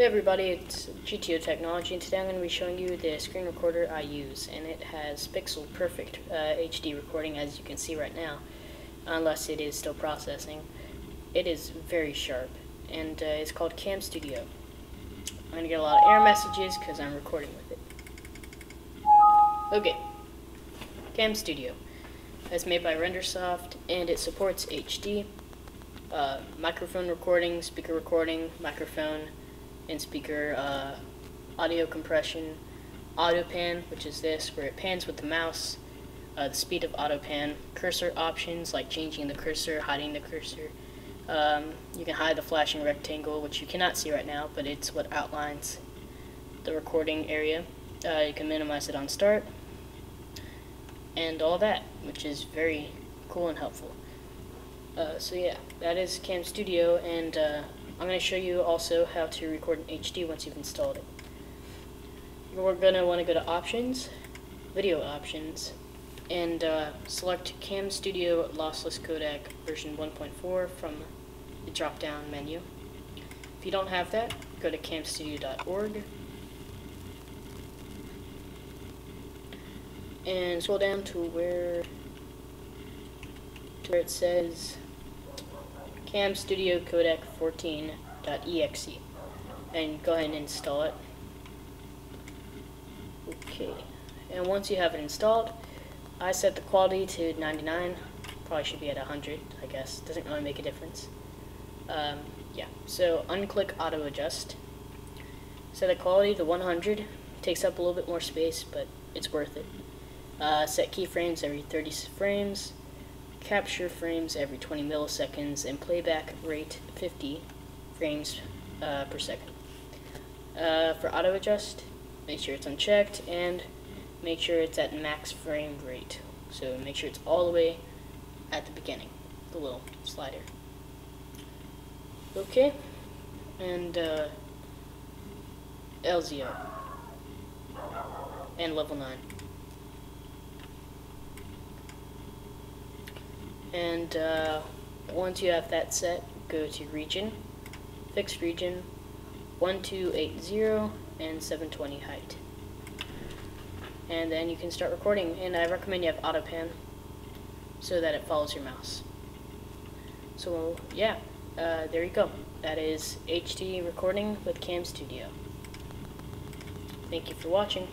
Hey everybody, it's GTO Technology and today I'm going to be showing you the screen recorder I use and it has pixel perfect uh, HD recording as you can see right now unless it is still processing. It is very sharp and uh, it's called Cam Studio. I'm going to get a lot of error messages because I'm recording with it. Okay, Cam Studio. It's made by RenderSoft and it supports HD, uh, microphone recording, speaker recording, microphone, and speaker uh, audio compression, auto pan, which is this, where it pans with the mouse, uh, the speed of auto pan, cursor options like changing the cursor, hiding the cursor. Um, you can hide the flashing rectangle, which you cannot see right now, but it's what outlines the recording area. Uh, you can minimize it on start, and all that, which is very cool and helpful. Uh, so yeah, that is Cam Studio, and uh, I'm going to show you also how to record in HD once you've installed it. You're going to want to go to Options, Video Options, and uh, select Cam Studio Lossless Codec version 1.4 from the drop-down menu. If you don't have that, go to camstudio.org and scroll down to where to where it says Cam Studio Codec 14.exe and go ahead and install it. Okay, and once you have it installed, I set the quality to 99. Probably should be at 100, I guess. Doesn't really make a difference. Um, yeah, so unclick auto adjust. Set the quality to 100. Takes up a little bit more space, but it's worth it. Uh, set keyframes every 30 frames, capture frames every 20 milliseconds, and playback rate 50 frames uh, per second. Uh, for auto adjust, make sure it's unchecked and make sure it's at max frame rate. So make sure it's all the way at the beginning, the little slider. Okay, and uh, LZO and level 9. And uh, once you have that set, go to region, fixed region, 1280 and 720 height. And then you can start recording, and I recommend you have auto pan so that it follows your mouse. So yeah, uh, there you go. That is HD recording with Cam Studio. Thank you for watching.